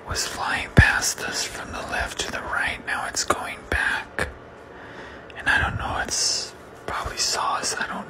It was flying past us from the left to the right. Now it's going back. And I don't know, it's probably saw us. I don't know.